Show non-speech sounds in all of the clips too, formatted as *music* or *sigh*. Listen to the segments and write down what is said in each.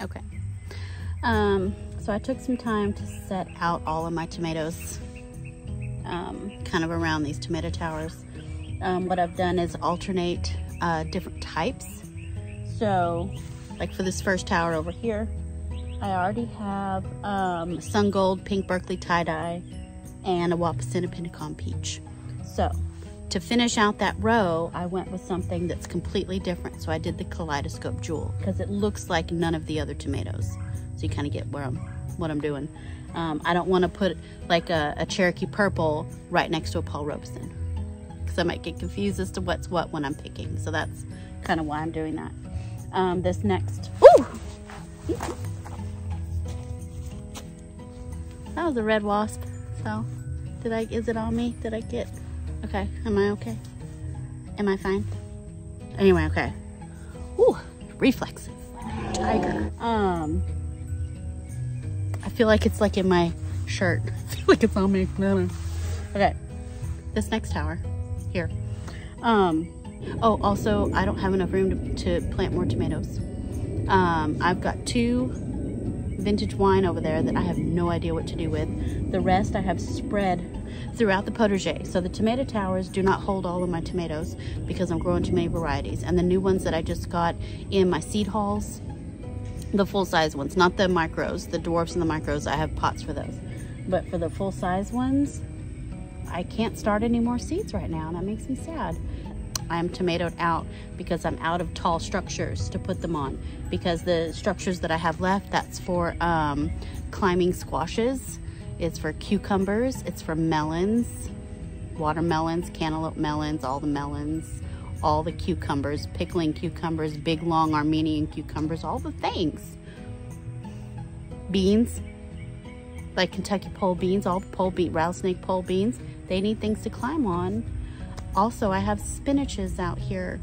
Okay. Um, so I took some time to set out all of my tomatoes um, kind of around these tomato towers. Um, what I've done is alternate uh, different types. So like for this first tower over here, I already have um, Sun Gold, Pink Berkeley Tie-Dye, and a Wapsipinicon Peach. So to finish out that row, I went with something that's completely different. So I did the Kaleidoscope Jewel because it looks like none of the other tomatoes. So you kind of get where I'm, what I'm doing. Um, I don't want to put like a, a, Cherokee Purple right next to a Paul Robeson because I might get confused as to what's what when I'm picking. So that's kind of why I'm doing that. Um, this next, Ooh! that was a red wasp. So did I, is it on me? Did I get, okay, am I okay? Am I fine? Anyway, okay. Ooh, reflexes, tiger. Um, I feel like it's like in my shirt. *laughs* I feel like it's on me. Okay, this next tower here. Um, oh, also, I don't have enough room to, to plant more tomatoes. Um, I've got two vintage wine over there that I have no idea what to do with. The rest I have spread throughout the potager. So the tomato towers do not hold all of my tomatoes because I'm growing too many varieties. And the new ones that I just got in my seed halls the full size ones, not the micros, the dwarfs and the micros, I have pots for those. But for the full size ones, I can't start any more seeds right now and that makes me sad. I'm tomatoed out because I'm out of tall structures to put them on because the structures that I have left, that's for um, climbing squashes, it's for cucumbers, it's for melons, watermelons, cantaloupe melons, all the melons, all the cucumbers, pickling cucumbers, big long Armenian cucumbers, all the things. Beans, like Kentucky pole beans, all pole bean, rattlesnake pole beans, they need things to climb on. Also, I have spinaches out here.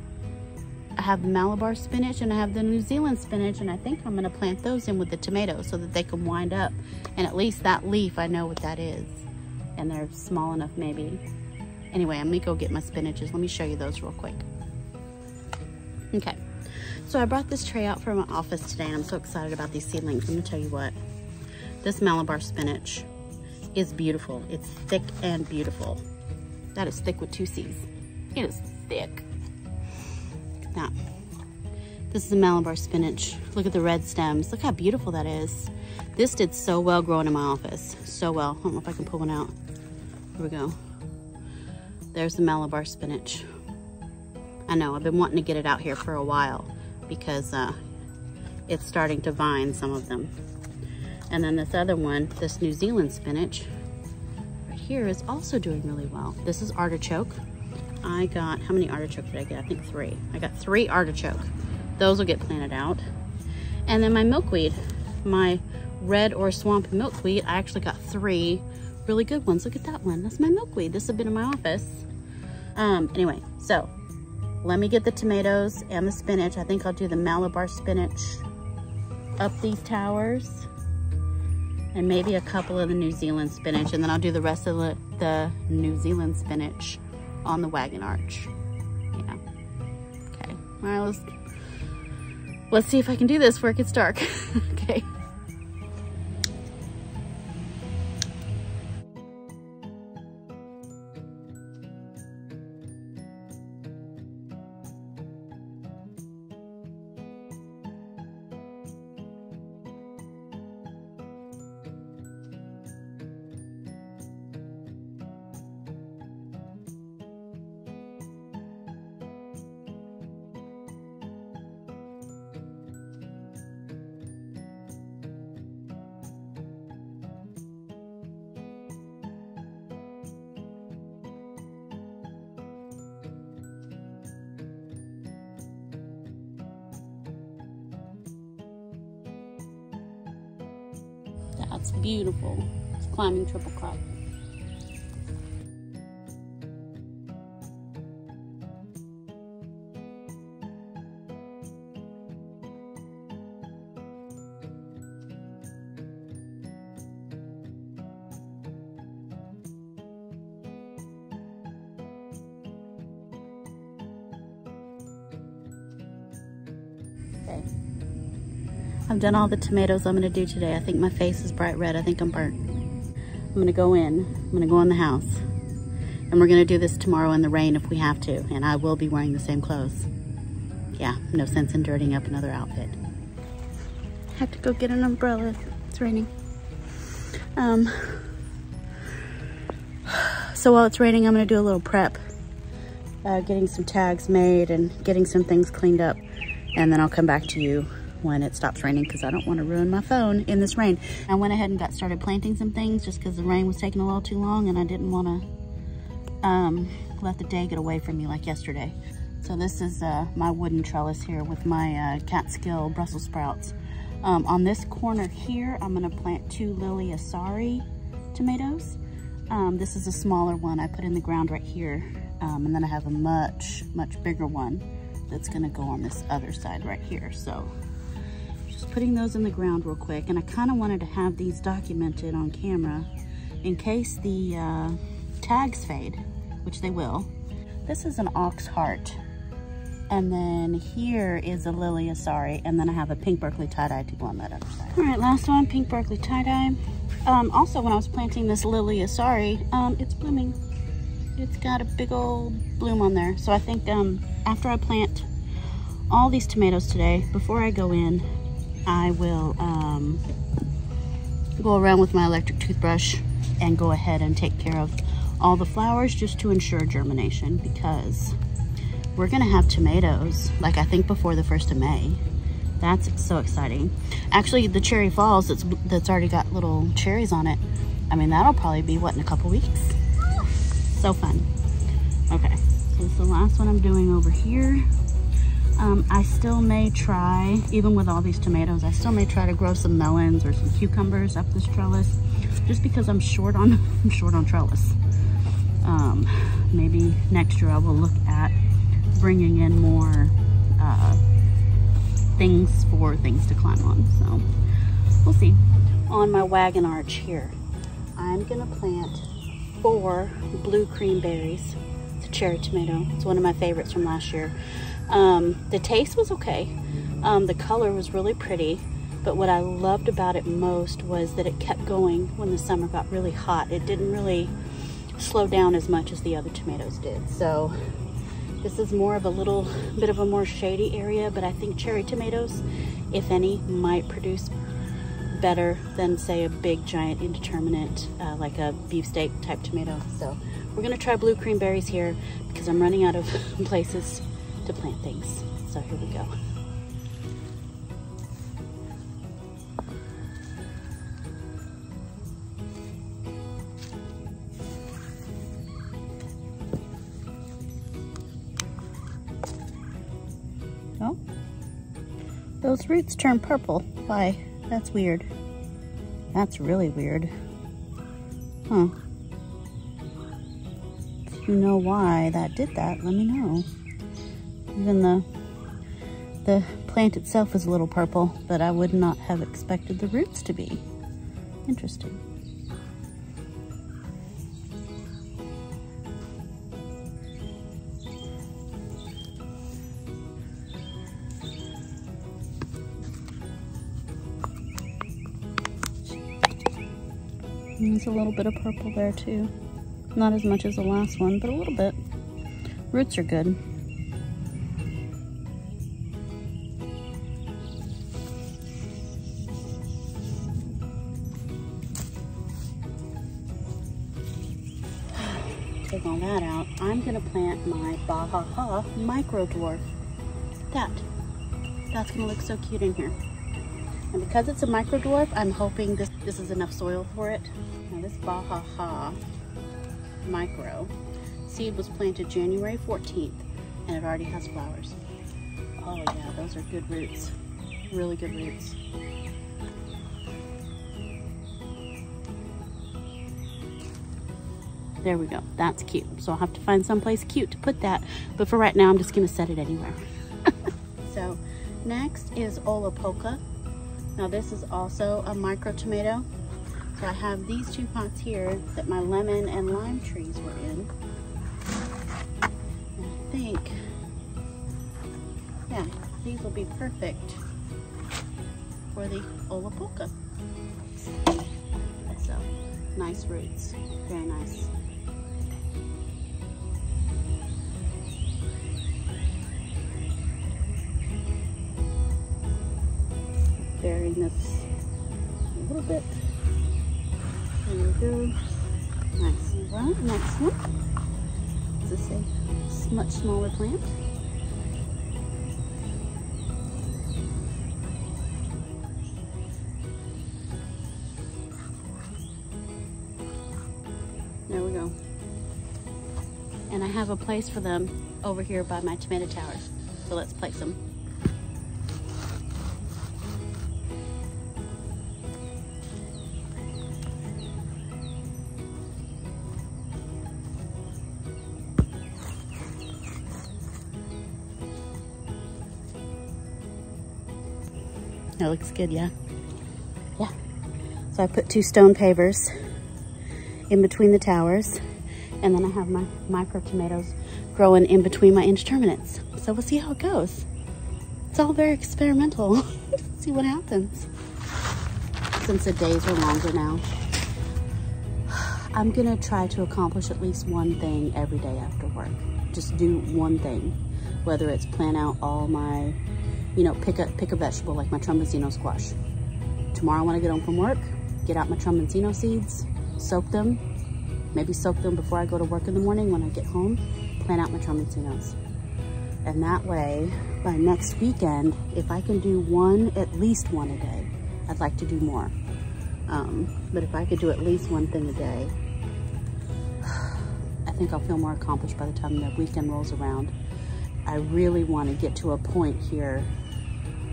I have Malabar spinach and I have the New Zealand spinach and I think I'm gonna plant those in with the tomatoes so that they can wind up. And at least that leaf, I know what that is. And they're small enough maybe Anyway, I'm gonna go get my spinaches. Let me show you those real quick. Okay, so I brought this tray out from my office today and I'm so excited about these seedlings. I'm gonna tell you what, this Malabar spinach is beautiful. It's thick and beautiful. That is thick with two C's. It is thick. Now, this is a Malabar spinach. Look at the red stems. Look how beautiful that is. This did so well growing in my office. So well. I don't know if I can pull one out. Here we go. There's the Malabar spinach. I know, I've been wanting to get it out here for a while because uh, it's starting to vine some of them. And then this other one, this New Zealand spinach, here is also doing really well. This is artichoke. I got, how many artichoke did I get? I think three. I got three artichoke. Those will get planted out. And then my milkweed, my red or swamp milkweed, I actually got three really good ones. Look at that one. That's my milkweed. This has been in my office. Um, anyway, so let me get the tomatoes and the spinach. I think I'll do the Malabar spinach up these towers and maybe a couple of the New Zealand spinach and then I'll do the rest of the, the New Zealand spinach on the wagon arch. Yeah. Okay. All right, let's, let's see if I can do this before it gets dark. *laughs* okay. That's beautiful. It's climbing triple crop. Okay. I've done all the tomatoes I'm gonna do today. I think my face is bright red. I think I'm burnt. I'm gonna go in. I'm gonna go in the house. And we're gonna do this tomorrow in the rain if we have to. And I will be wearing the same clothes. Yeah, no sense in dirtying up another outfit. I Have to go get an umbrella. It's raining. Um, so while it's raining, I'm gonna do a little prep. Uh, getting some tags made and getting some things cleaned up. And then I'll come back to you when it stops raining because I don't want to ruin my phone in this rain. I went ahead and got started planting some things just because the rain was taking a little too long and I didn't want to um, let the day get away from me like yesterday. So this is uh, my wooden trellis here with my uh, Catskill Brussels sprouts. Um, on this corner here, I'm gonna plant two Lily Asari tomatoes. Um, this is a smaller one I put in the ground right here. Um, and then I have a much, much bigger one that's gonna go on this other side right here. So just putting those in the ground real quick. And I kind of wanted to have these documented on camera in case the uh, tags fade, which they will. This is an ox heart. And then here is a Lily Asari. And then I have a pink Berkeley tie-dye to go on that other side. All right, last one, pink Berkeley tie-dye. Um, also, when I was planting this Lily Asari, um, it's blooming. It's got a big old bloom on there. So I think um, after I plant all these tomatoes today, before I go in, I will um, go around with my electric toothbrush and go ahead and take care of all the flowers just to ensure germination because we're gonna have tomatoes like I think before the 1st of May. That's so exciting. Actually, the cherry falls that's, that's already got little cherries on it, I mean, that'll probably be, what, in a couple weeks? So fun. Okay, so this is the last one I'm doing over here. Um, I still may try, even with all these tomatoes, I still may try to grow some melons or some cucumbers up this trellis, just because I'm short on, *laughs* I'm short on trellis. Um, maybe next year I will look at bringing in more uh, things for things to climb on. So we'll see. On my wagon arch here, I'm gonna plant four blue cream berries. It's a cherry tomato. It's one of my favorites from last year. Um, the taste was okay. Um, the color was really pretty, but what I loved about it most was that it kept going when the summer got really hot. It didn't really slow down as much as the other tomatoes did. So this is more of a little bit of a more shady area, but I think cherry tomatoes, if any, might produce better than say a big giant indeterminate uh, like a beefsteak type tomato. So we're gonna try blue cream berries here because I'm running out of *laughs* places to plant things. So here we go. Oh, those roots turn purple. Why? That's weird. That's really weird. Huh. If you know why that did that, let me know. Even the the plant itself is a little purple, but I would not have expected the roots to be. Interesting. And there's a little bit of purple there too. Not as much as the last one, but a little bit. Roots are good. Plant my Baja Ha micro dwarf. That. That's gonna look so cute in here. And because it's a micro dwarf, I'm hoping this, this is enough soil for it. Now this Baja Ha micro seed was planted January 14th and it already has flowers. Oh yeah, those are good roots. Really good roots. There we go. That's cute. So I'll have to find someplace cute to put that. But for right now, I'm just going to set it anywhere. *laughs* so next is Ola Polka. Now this is also a micro tomato. So I have these two pots here that my lemon and lime trees were in. And I think, yeah, these will be perfect for the Ola Polka. So, nice roots, very nice. This a little bit. There we go. Nice. Well, next one. Is this a much smaller plant? There we go. And I have a place for them over here by my tomato towers. So let's place them. Looks good, yeah? Yeah. So I put two stone pavers in between the towers. And then I have my micro tomatoes growing in between my indeterminates. So we'll see how it goes. It's all very experimental. *laughs* see what happens. Since the days are longer now, I'm gonna try to accomplish at least one thing every day after work. Just do one thing, whether it's plan out all my you know, pick a, pick a vegetable like my tromboncino squash. Tomorrow when I get home from work, get out my tromboncino seeds, soak them, maybe soak them before I go to work in the morning when I get home, plant out my tromboncinos. And that way, by next weekend, if I can do one, at least one a day, I'd like to do more. Um, but if I could do at least one thing a day, *sighs* I think I'll feel more accomplished by the time the weekend rolls around. I really want to get to a point here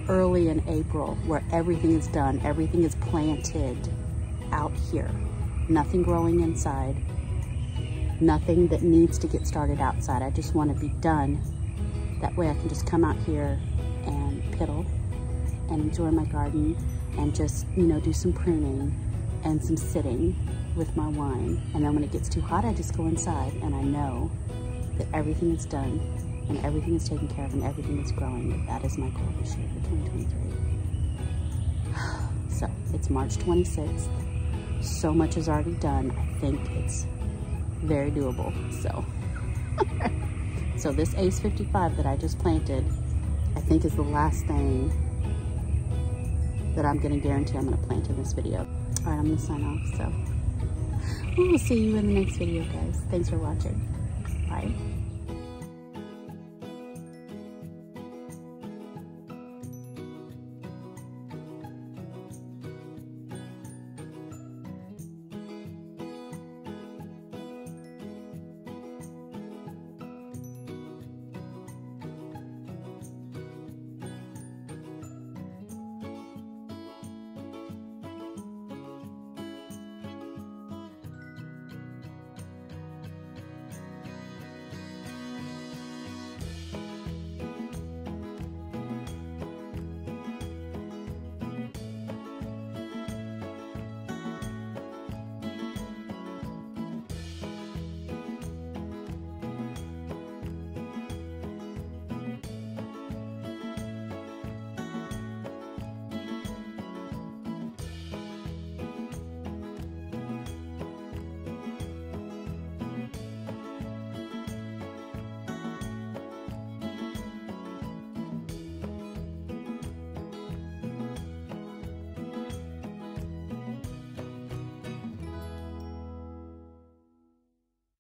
early in April where everything is done, everything is planted out here. Nothing growing inside, nothing that needs to get started outside. I just want to be done. That way I can just come out here and piddle and enjoy my garden and just, you know, do some pruning and some sitting with my wine. And then when it gets too hot, I just go inside and I know that everything is done and everything is taken care of and everything is growing. That is my goal this year for 2023. *sighs* So it's March 26th. So much is already done. I think it's very doable. So, *laughs* so this Ace 55 that I just planted, I think is the last thing that I'm gonna guarantee I'm gonna plant in this video. All right, I'm gonna sign off, so we'll see you in the next video, guys. Thanks for watching. Bye.